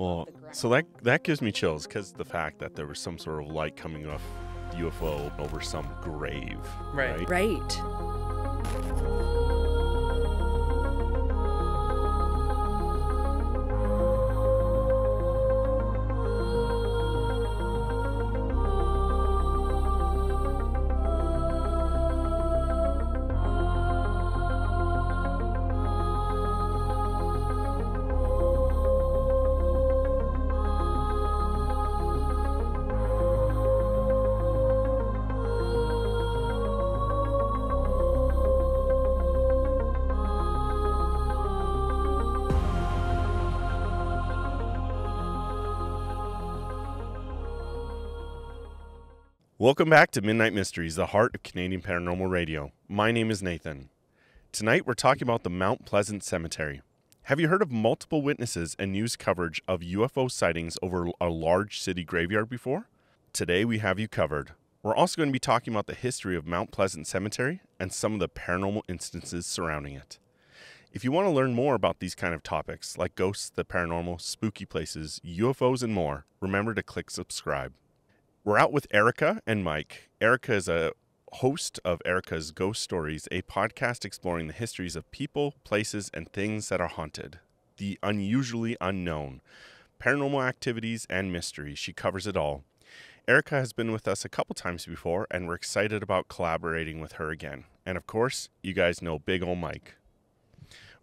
Well, so that that gives me chills because the fact that there was some sort of light coming off UFO over some grave. Right. Right. Welcome back to Midnight Mysteries, the heart of Canadian Paranormal Radio. My name is Nathan. Tonight we're talking about the Mount Pleasant Cemetery. Have you heard of multiple witnesses and news coverage of UFO sightings over a large city graveyard before? Today we have you covered. We're also going to be talking about the history of Mount Pleasant Cemetery and some of the paranormal instances surrounding it. If you want to learn more about these kind of topics, like ghosts, the paranormal, spooky places, UFOs, and more, remember to click subscribe. We're out with Erika and Mike. Erika is a host of Erika's Ghost Stories, a podcast exploring the histories of people, places, and things that are haunted, the unusually unknown, paranormal activities, and mysteries. She covers it all. Erika has been with us a couple times before, and we're excited about collaborating with her again. And of course, you guys know Big Ol' Mike.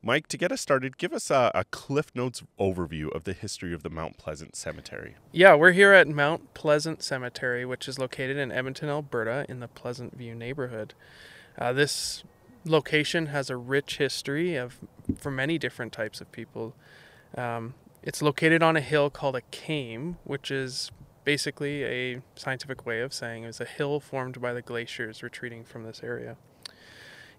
Mike, to get us started, give us a, a Cliff Notes overview of the history of the Mount Pleasant Cemetery. Yeah, we're here at Mount Pleasant Cemetery, which is located in Edmonton, Alberta, in the Pleasant View neighborhood. Uh, this location has a rich history of for many different types of people. Um, it's located on a hill called a kame, which is basically a scientific way of saying it was a hill formed by the glaciers retreating from this area.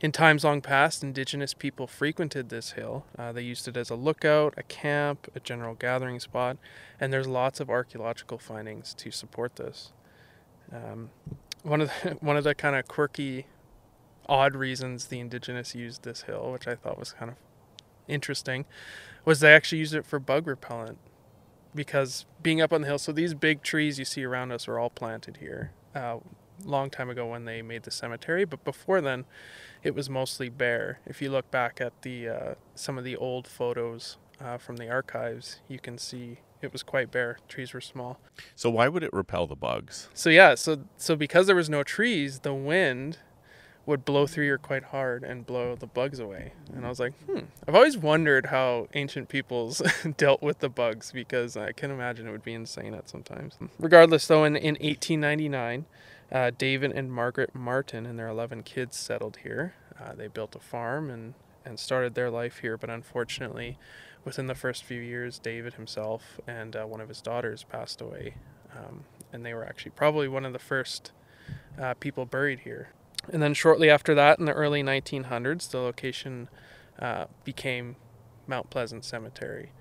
In times long past, indigenous people frequented this hill. Uh, they used it as a lookout, a camp, a general gathering spot, and there's lots of archaeological findings to support this. Um, one of the, one of the kind of quirky, odd reasons the indigenous used this hill, which I thought was kind of interesting, was they actually used it for bug repellent. Because being up on the hill, so these big trees you see around us are all planted here. Uh, long time ago when they made the cemetery, but before then, it was mostly bare. If you look back at the uh, some of the old photos uh, from the archives, you can see it was quite bare. Trees were small. So why would it repel the bugs? So yeah, so so because there was no trees, the wind would blow through here quite hard and blow the bugs away. And I was like, hmm. I've always wondered how ancient peoples dealt with the bugs because I can imagine it would be insane at sometimes. Regardless, though, in, in 1899, uh, David and Margaret Martin and their 11 kids settled here. Uh, they built a farm and, and started their life here, but unfortunately, within the first few years, David himself and uh, one of his daughters passed away. Um, and they were actually probably one of the first uh, people buried here. And then shortly after that, in the early 1900s, the location uh, became Mount Pleasant Cemetery.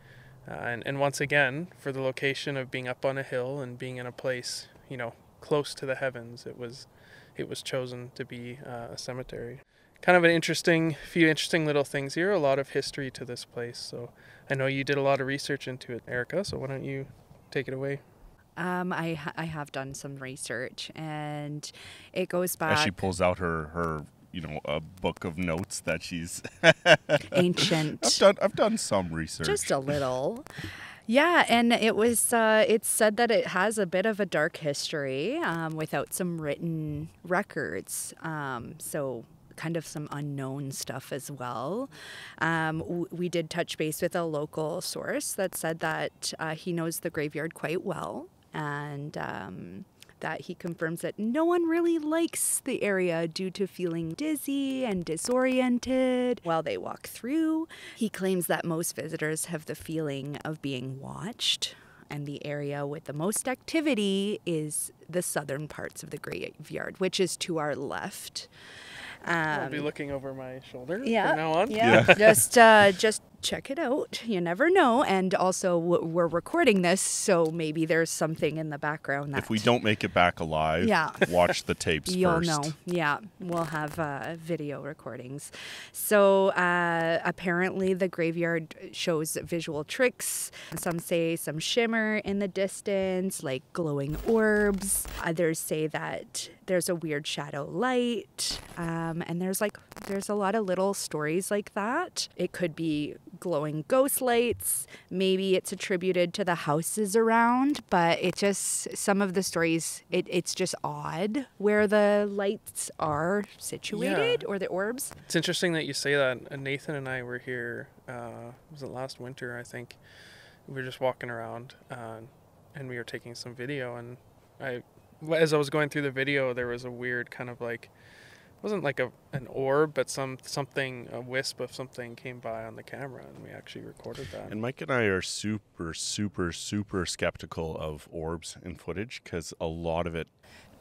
Uh, and, and once again, for the location of being up on a hill and being in a place, you know, close to the heavens. It was it was chosen to be uh, a cemetery. Kind of an interesting few interesting little things here. A lot of history to this place. So I know you did a lot of research into it, Erika. So why don't you take it away? Um, I ha- I have done some research, and it goes back. As she pulls out her her you know a book of notes that she's ancient. I've done I've done some research. Just a little. Yeah, and it was. Uh, it's said that it has a bit of a dark history um, without some written records. Um, so kind of some unknown stuff as well. Um, we did touch base with a local source that said that uh, he knows the graveyard quite well, and um, that he confirms that no one really likes the area due to feeling dizzy and disoriented while they walk through. He claims that most visitors have the feeling of being watched. And the area with the most activity is the southern parts of the graveyard, which is to our left. Um, I'll be looking over my shoulder yeah, from now on. Yeah, just uh, just check it out. You never know. And also, we're recording this, so maybe there's something in the background that If we don't make it back alive, Yeah. watch the tapes You'll first. know. Yeah, we'll have uh, video recordings. So uh, apparently, the graveyard shows visual tricks. Some say some shimmer in the distance, like glowing orbs. Others say that there's a weird shadow light, um, and there's like there's a lot of little stories like that. It could be glowing ghost lights. Maybe it's attributed to the houses around, but it just some of the stories it, it's just odd where the lights are situated or the orbs. It's interesting that you say that. Uh, Nathan and I were here. Uh, was it last winter? I think we were just walking around, uh, and we were taking some video. And I, as I was going through the video, there was a weird kind of like, wasn't like a an orb, but some something, a wisp of something came by on the camera, and we actually recorded that. And Mike and I are super, super, super skeptical of orbs in footage because a lot of it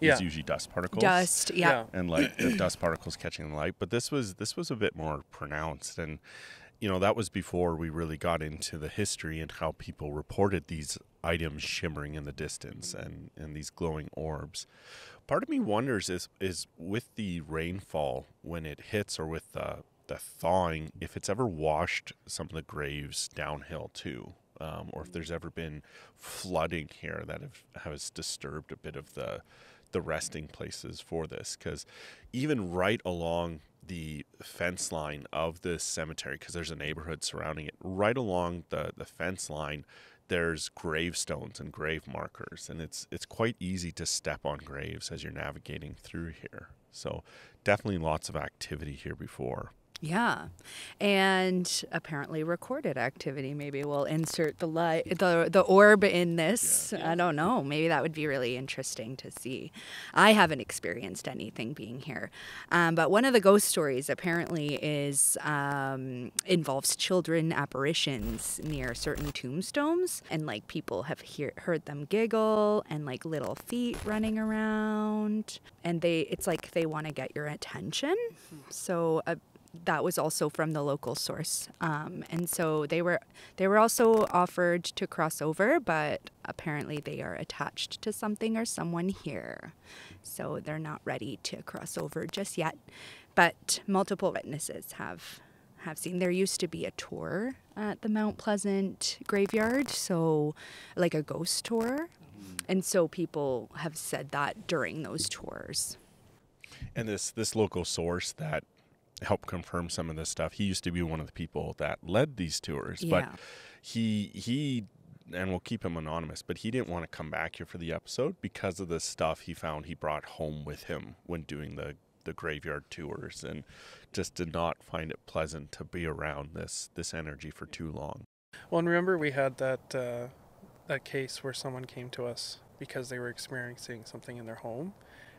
is Yeah. usually dust particles. Dust, yeah. and like the dust particles catching the light. But this was this was a bit more pronounced, and you know that was before we really got into the history and how people reported these items shimmering in the distance and and these glowing orbs. Part of me wonders is is with the rainfall when it hits or with the the thawing if it's ever washed some of the graves downhill too. Um, or if there's ever been flooding here that have, has disturbed a bit of the the resting places for this because even right along the fence line of this cemetery because there's a neighborhood surrounding it right along the, the fence line there's gravestones and grave markers and it's it's quite easy to step on graves as you're navigating through here. So definitely lots of activity here before Yeah, and apparently recorded activity. Maybe we'll insert the light, the the orb in this. I don't know. Maybe that would be really interesting to see. I haven't experienced anything being here, um, but one of the ghost stories apparently is um, involves children apparitions near certain tombstones, and like people have hear, heard them giggle and like little feet running around, and they it's like they want to get your attention. So. Uh, that was also from the local source. Um, and so they were they were also offered to cross over but apparently they are attached to something or someone here. So they're not ready to cross over just yet. But multiple witnesses have have seen. There used to be a tour at the mount pleasant graveyard so like a ghost tour. And so people have said that during those tours. And this this local source that helped confirm some of this stuff. He used to be one of the people that led these tours Yeah. but he he and we'll keep him anonymous but he didn't want to come back here for the episode because of the stuff he found he brought home with him when doing the the graveyard tours and just did not find it pleasant to be around this this energy for too long. Well, and remember we had that uh, that case where someone came to us because they were experiencing something in their home,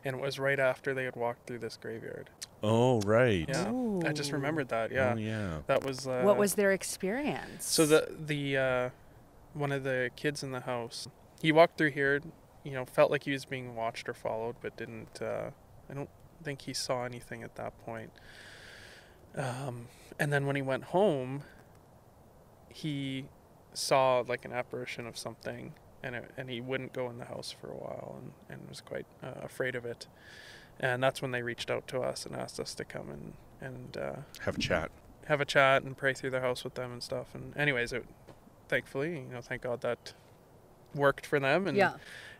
and it was right after they had walked through this graveyard. oh right Yeah, I just remembered that. Yeah, oh, yeah that was. Uh, what was their experience So the the uh, one of the kids in the house, he walked through here, you know, felt like he was being watched or followed, but didn't. Uh, I don't think he saw anything at that point. Um, and then when he went home, he saw like an apparition of something, and it, and he wouldn't go in the house for a while, and and was quite uh, afraid of it. And that's when they reached out to us and asked us to come and and uh, have a chat have a chat and pray through the house with them and stuff. And anyways, it thankfully, you know, thank God that worked for them and yeah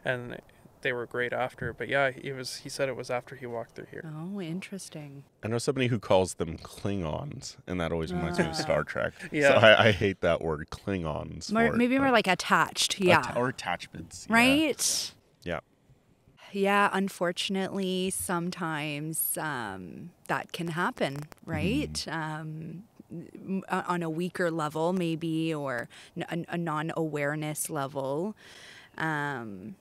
and they were great after. But yeah, it was he said it was after he walked through here. oh interesting I know somebody who calls them Klingons, and that always reminds me of Ah. Star Trek. Yeah. so I, I hate that word, Klingons. more, for it, maybe more like attached yeah Atta- or attachments, right Yeah. yeah unfortunately sometimes um, that can happen right Mm-hmm. um, uh, on a weaker level maybe or a, non-awareness level um,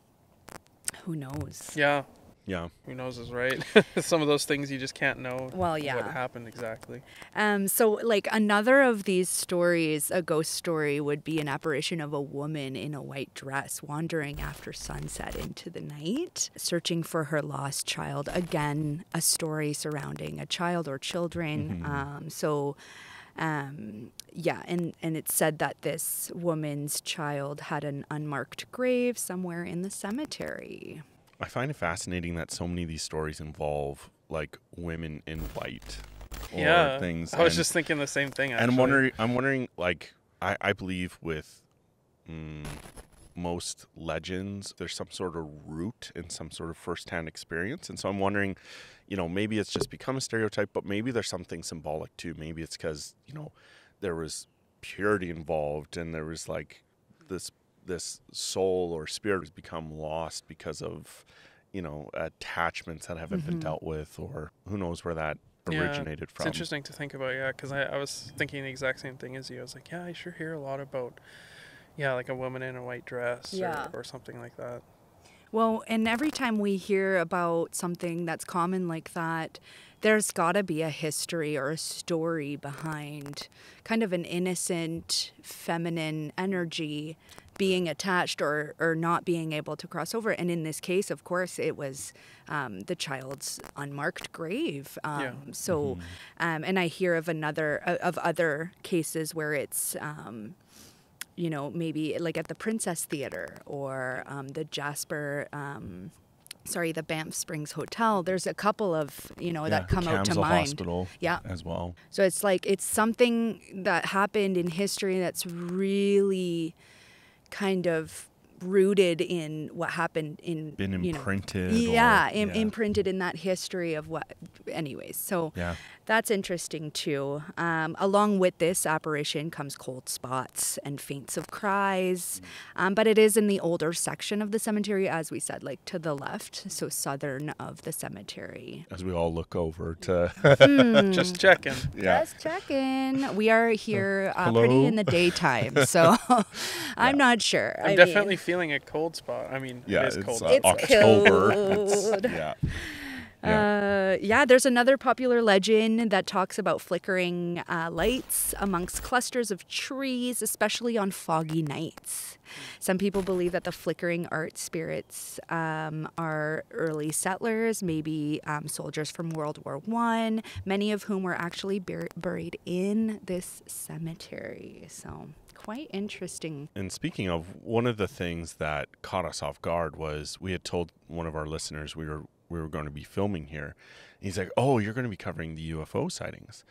who knows Yeah, Yeah, who knows is right. Some of those things you just can't know. Well, yeah. What happened exactly? Um, so, like another of these stories, a ghost story, would be an apparition of a woman in a white dress wandering after sunset into the night, searching for her lost child. Again, a story surrounding a child or children. Um, so, Um, yeah, and, and it said that this woman's child had an unmarked grave somewhere in the cemetery. I find it fascinating that so many of these stories involve like women in white or yeah, things. I was and- just thinking the same thing. and I'm wondering. I'm wondering. Like, I, I believe with mm, most legends, there's some sort of root and some sort of firsthand experience, and so I'm wondering, you know, maybe it's just become a stereotype, but maybe there's something symbolic too. Maybe it's because you know there was purity involved, and there was like this this soul or spirit has become lost because of you know attachments that haven't been Mhm. dealt with, or who knows where that Yeah, originated It's from. It's interesting to think about, yeah, because I, I was thinking the exact same thing as you. I was like, yeah, I sure hear a lot about, yeah, like a woman in a white dress Yeah. or, or something like that. Well, and every time we hear about something that's common like that, there's got to be a history or a story behind kind of an innocent feminine energy being attached or, or not being able to cross over. And in this case, of course, it was um, the child's unmarked grave. Um, Yeah. So, um, and I hear of another of other cases where it's. You know, maybe like at the Princess Theater or um, the Jasper, um, sorry, the Banff Springs Hotel. There's a couple of, you know, that the come out to mind. Hospital Yeah. as well. So it's like it's something that happened in history that's really kind of rooted in what happened in Been you know, imprinted. or- yeah, im- yeah. imprinted in that history of what anyways so Yeah. that's interesting too. Um, along with this apparition comes cold spots and faints of cries, um, but it is in the older section of the cemetery, as we said, like to the left, so southern of the cemetery. As we all look over to Hmm. Just checking. yeah. Just checking. We are here uh, pretty in the daytime, so I'm not sure. I'm I mean, definitely feeling a cold spot. I mean, Yeah, it is it's, cold. uh, It's October. It's- cold. yeah. Yeah. Uh, yeah, there's another popular legend that talks about flickering uh, lights amongst clusters of trees, especially on foggy nights. Some people believe that the flickering art spirits um, are early settlers, maybe um, soldiers from World War One, many of whom were actually bur- buried in this cemetery. So, quite interesting. And speaking of, one of the things that caught us off guard was we had told one of our listeners we were we were going to be filming here. He's like, "Oh, you're going to be covering the UFO sightings."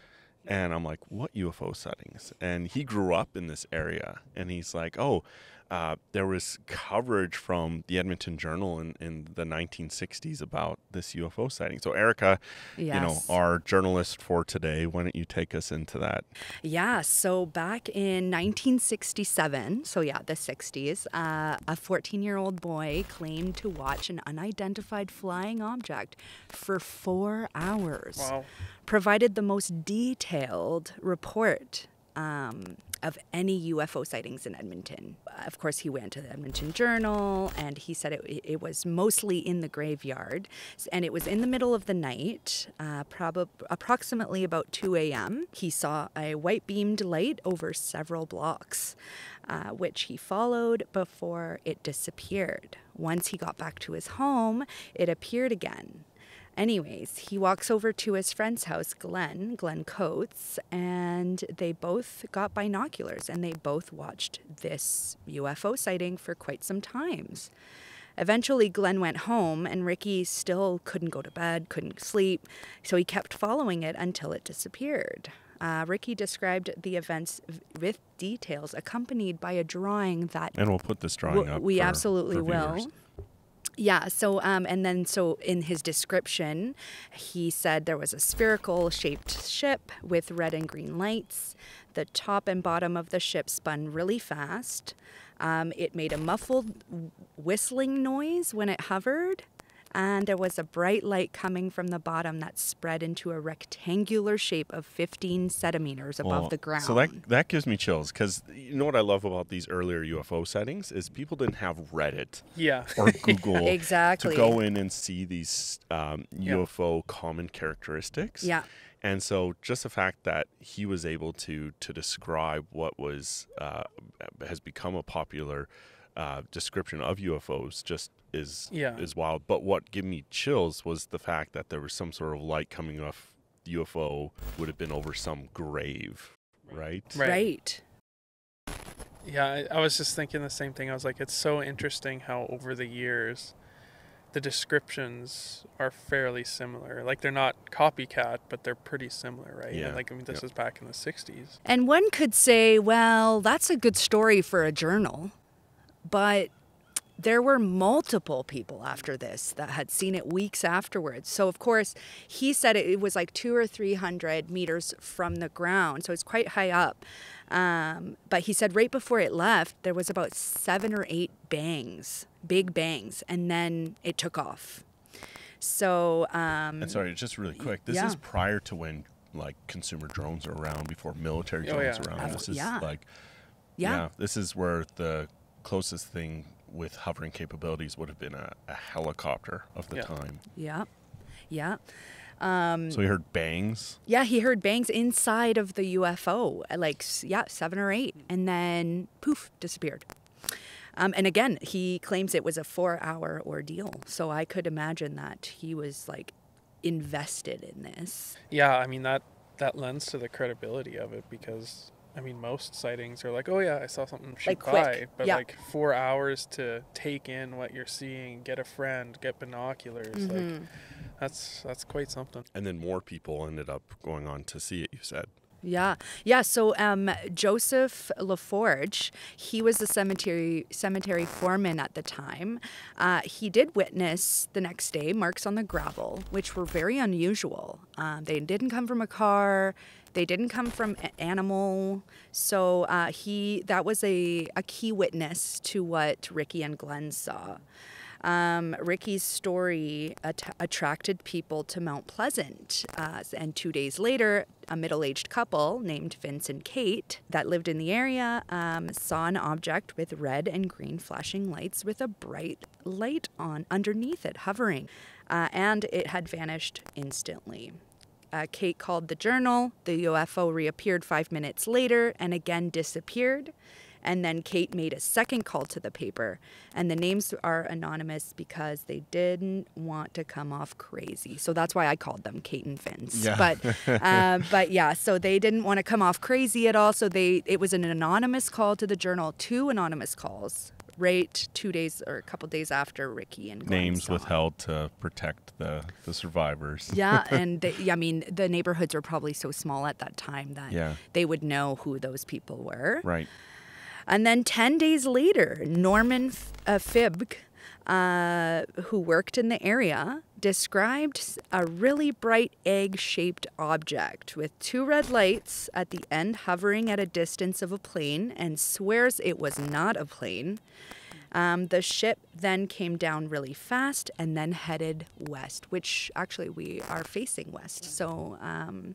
And I'm like, "What UFO sightings?" And he grew up in this area, and he's like, "Oh, uh, there was coverage from the Edmonton Journal in, in the 1960s about this UFO sighting." So, Erika, you know, our journalist for today, why don't you take us into that? Yeah, so back in 1967, so yeah, the 60s, uh, a 14 year old boy claimed to watch an unidentified flying object for four hours, Wow. provided the most detailed report. Um, of any UFO sightings in Edmonton. Of course, he went to the Edmonton Journal and he said it, it was mostly in the graveyard. And it was in the middle of the night, uh, prob- approximately about 2 a.m. He saw a white beamed light over several blocks, uh, which he followed before it disappeared. Once he got back to his home, it appeared again. Anyways, he walks over to his friend's house, Glenn, Glenn Coates, and they both got binoculars and they both watched this UFO sighting for quite some times. Eventually, Glenn went home, and Ricky still couldn't go to bed, couldn't sleep, so he kept following it until it disappeared. Uh, Ricky described the events v- with details, accompanied by a drawing that And we'll put this drawing up. we for- absolutely for will. Yeah, so um, and then so in his description, he said there was a spherical shaped ship with red and green lights. The top and bottom of the ship spun really fast. Um, it made a muffled whistling noise when it hovered. And there was a bright light coming from the bottom that spread into a rectangular shape of 15 centimeters above Well, the ground. So that that gives me chills because you know what I love about these earlier UFO sightings is people didn't have Reddit Yeah. or Google Exactly. to go in and see these um, Yeah. UFO common characteristics. Yeah. And so just the fact that he was able to to describe what was uh, has become a popular uh, description of UFOs just is Yeah. is wild. But what gave me chills was the fact that there was some sort of light coming off the UFO would have been over some grave right? Right. right. Yeah, I, I was just thinking the same thing. I was like, it's so interesting how over the years, the descriptions are fairly similar. Like they're not copycat, but they're pretty similar, right? Yeah. And like I mean, this Yep. is back in the '60s. And one could say, well, that's a good story for a journal, but there were multiple people after this that had seen it weeks afterwards. So, of course, he said it, it was like two or three hundred meters from the ground, so it's quite high up. Um, but he said right before it left, there was about seven or eight bangs, big bangs, and then it took off. So, um, And sorry, just really quick. This Yeah. is prior to when like consumer drones are around, before military Oh, drones yeah. are around. This is yeah. like yeah. this is where the closest thing with hovering capabilities would have been a, a helicopter of the Yeah. time. Yeah. Yeah. Um, So he heard bangs. yeah, he heard bangs inside of the UFO, like, yeah, seven or eight, and then poof, disappeared. Um, and again, he claims it was a four hour ordeal. So I could imagine that he was like invested in this. Yeah, I mean that that lends to the credibility of it because I mean most sightings are like, oh yeah, I saw something shoot Like, quick. by, but Yeah. like four hours to take in what you're seeing, get a friend, get binoculars, Mm-hmm. like that's that's quite something. And then more people ended up going on to see it, you said. Yeah, yeah. So um, Joseph LaForge, he was the cemetery cemetery foreman at the time. Uh, he did witness the next day marks on the gravel, which were very unusual. Um, they didn't come from a car. They didn't come from an animal. So uh, he that was a, a key witness to what Ricky and Glenn saw. Um, Ricky's story at- attracted people to Mount Pleasant. Uh, and two days later, a middle aged couple named Vince and Kate that lived in the area um, saw an object with red and green flashing lights with a bright light on underneath it, hovering. Uh, and it had vanished instantly. Uh, Kate called the journal. The UFO reappeared five minutes later and again disappeared. And then Kate made a second call to the paper. And the names are anonymous because they didn't want to come off crazy. So that's why I called them Kate and Vince. Yeah. But, uh, but yeah, so they didn't want to come off crazy at all. So they it was an anonymous call to the journal, two anonymous calls, right two days or a couple days after Ricky and Glenn Names withheld to protect the, the survivors. Yeah, and they, yeah, I mean the neighborhoods were probably so small at that time that Yeah. they would know who those people were. Right. And then 10 days later, Norman F- uh, Fibg, uh, who worked in the area, described a really bright egg shaped object with two red lights at the end hovering at a distance of a plane and swears it was not a plane. Um, the ship then came down really fast and then headed west, which actually we are facing west. So, um,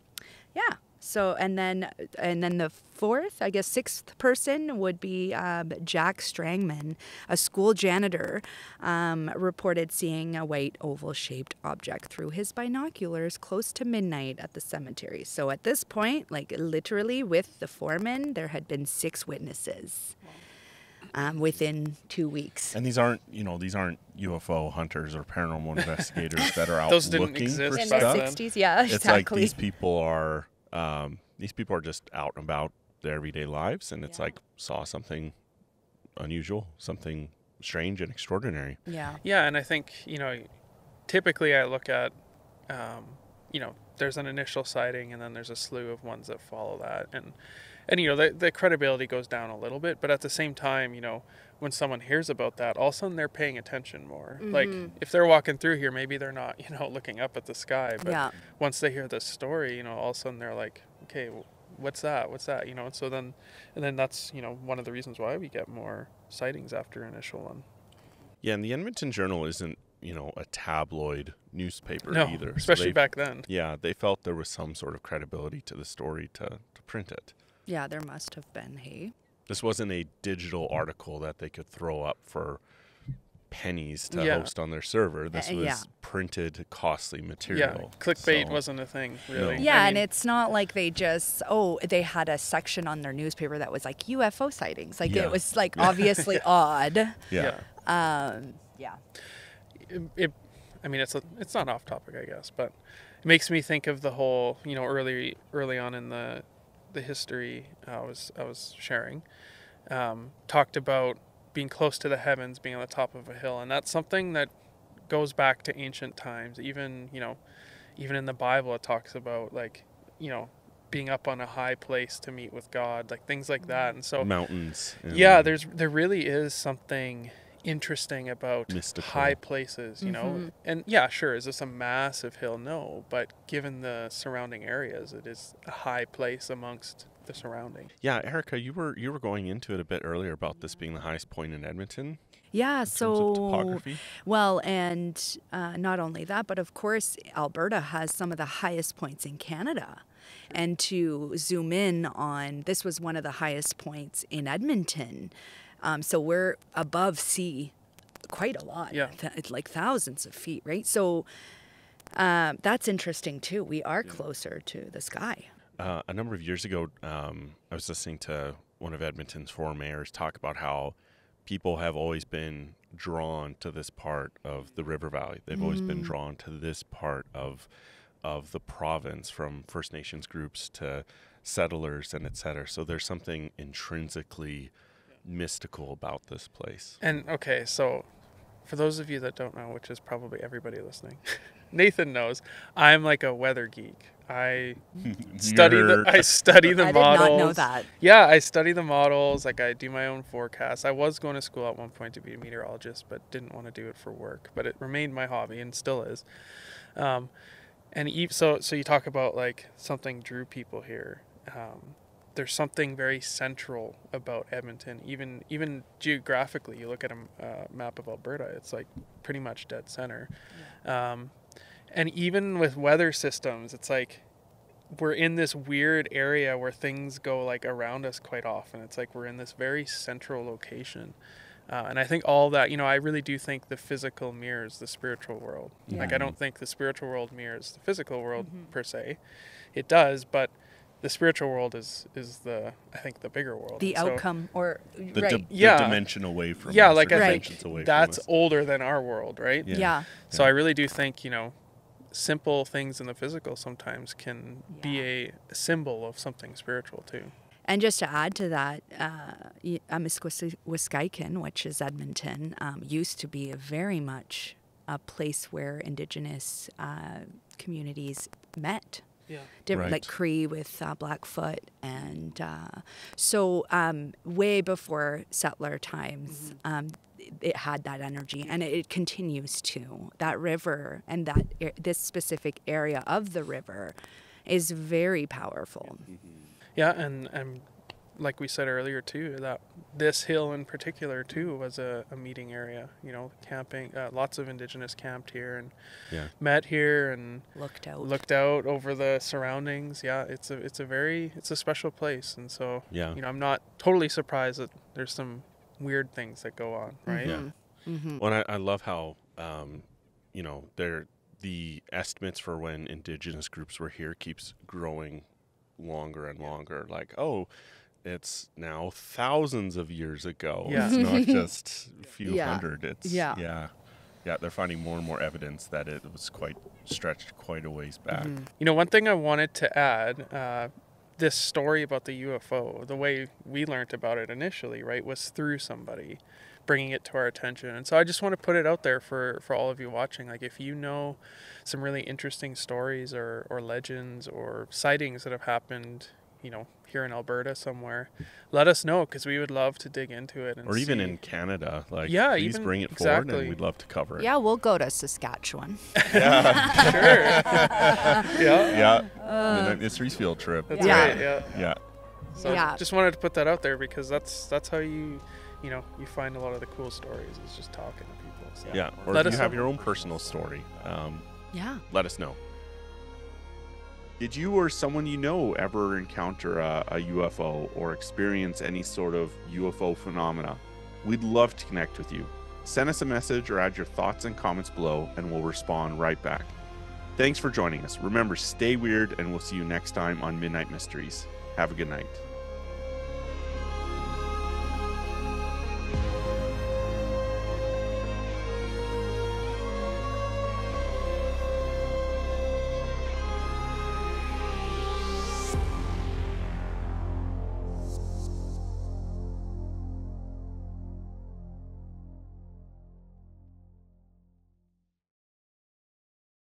yeah. So and then and then the fourth, I guess sixth person would be um, Jack Strangman, a school janitor, um, reported seeing a white oval-shaped object through his binoculars close to midnight at the cemetery. So at this point, like literally with the foreman, there had been six witnesses um, within two weeks. And these aren't, you know, these aren't UFO hunters or paranormal investigators that are out Those didn't looking exist for In stuff. the then. 60s, yeah, It's like these people are, um, these people are just out and about their everyday lives, and it's Yeah. like saw something unusual, something strange and extraordinary. yeah. Yeah, and I think you know, typically I look at, um, you know, there's an initial sighting, and then there's a slew of ones that follow that, and and you know the the credibility goes down a little bit, but at the same time, you know, when someone hears about that, all of a sudden they're paying attention more. Like mm-hmm. if they're walking through here, maybe they're not, you know, looking up at the sky, but Yeah. once they hear this story, you know, all of a sudden they're like, okay, what's that? What's that? You know, and so then, and then that's you know one of the reasons why we get more sightings after initial one. Yeah, and the Edmonton Journal isn't, you know, a tabloid newspaper No, either. So especially they- back then. Yeah, they felt there was some sort of credibility to the story to, to print it. Yeah, there must have been, hey? This wasn't a digital article that they could throw up for pennies to Yeah. host on their server. This Uh, was yeah. printed, costly material. Yeah, material. clickbait So- wasn't a thing really. Yeah, I and it's not like they just oh they had a section on their newspaper that was like UFO sightings. Like Yeah. it was like obviously odd. Yeah. Um, yeah. it, it, I mean, it's a, it's not off topic, I guess, but it makes me think of the whole, you know, early early on in the the history I was I was sharing, um, talked about being close to the heavens, being on the top of a hill, and that's something that goes back to ancient times. Even you know, even in the Bible, it talks about like you know being up on a high place to meet with God, like things like that. And so Mountains. and yeah, there's there really is something interesting about Mystical. high places, you know. Mhm. And yeah, sure, is this a massive hill? No, but given the surrounding areas, it is a high place amongst the surrounding. Yeah, Erika, you were you were going into it a bit earlier about this being the highest point in Edmonton Yeah, in so topography. well, and uh, not only that, but of course, Alberta has some of the highest points in Canada. And to zoom in on, this was one of the highest points in Edmonton. Um, so we're above sea quite a lot, Yeah. th- like thousands of feet, right? So um, that's interesting too. We are closer to the sky. Uh, a number of years ago, um, I was listening to one of Edmonton's former mayors talk about how people have always been drawn to this part of the river valley. They've always been drawn to this part of of the province, from First Nations groups to settlers and et cetera. So there's something intrinsically mystical about this place. And okay, so for those of you that don't know, which is probably everybody listening, Nathan knows, I'm like a weather geek. I study the I study the I did models. not know that. Yeah, I study the models. Like I do my own forecasts. I was going to school at one point to be a meteorologist, but didn't want to do it for work. But it remained my hobby and still is. Um, and so so you talk about like something drew people here. Um, there's something very central about Edmonton. Even even geographically, you look at a uh, map of Alberta, it's like pretty much dead center. Um, and even with weather systems, it's like we're in this weird area where things go like around us quite often. It's like we're in this very central location. Uh, and I think all that, you know, I really do think the physical mirrors the spiritual world. Like, I don't think the spiritual world mirrors the physical world per se. It does, but the spiritual world is is the I think the bigger world. The so- outcome, or The, right? di- the Yeah. dimension away from Yeah, us, like I Right. that's older than our world, right? Yeah. yeah. So I really do think, you know, simple things in the physical sometimes can be a symbol of something spiritual too. And just to add to that, uh, y- Amiskwaciwaskahikan, which is Edmonton, um, used to be a very much a place where Indigenous uh, communities met. Yeah. Different, like Cree with uh, Blackfoot, and uh, so um, way before settler times, um, it- it had that energy, and it, it continues to. That river and that ar- this specific area of the river is very powerful. Yeah, and and like we said earlier too, that this hill in particular too was a, a meeting area. You know, camping. Uh, lots of indigenous camped here and Yeah. met here and Looked out. looked out over the surroundings. Yeah, it's a it's a very it's a special place, and so Yeah. you know I'm not totally surprised that there's some weird things that go on, right? Yeah. Mm-hmm. Well, and I, I love how, um, you know, there the estimates for when indigenous groups were here keeps growing longer and longer. Like, oh, it's now thousands of years ago. Yeah. It's not just a few Yeah. hundred. It's Yeah. yeah. Yeah, they're finding more and more evidence that it was quite stretched quite a ways back. Mm-hmm. You know, one thing I wanted to add, uh, this story about the UFO, the way we learned about it initially, right, was through somebody bringing it to our attention. And so I just want to put it out there for, for all of you watching. Like, if you know some really interesting stories or, or legends or sightings that have happened, you know, here in Alberta somewhere, let us know because we would love to dig into it. And Or even see- in Canada, like Yeah, please even- bring it forward, and we'd love to cover it. Yeah, we'll go to Saskatchewan. Yeah, sure. yeah, yeah. the Mysteries field trip. that's Yeah. right. Yeah. Yeah, So Yeah. just wanted to put that out there because that's that's how you, you know, you find a lot of the cool stories is just talking to people. So yeah. Or Let if us you have your own personal story, um, Yeah. let us know. Did you or someone you know ever encounter a, a UFO or experience any sort of UFO phenomena? We'd love to connect with you. Send us a message or add your thoughts and comments below, and we'll respond right back. Thanks for joining us. Remember, stay weird, and we'll see you next time on Midnight Mysteries. Have a good night.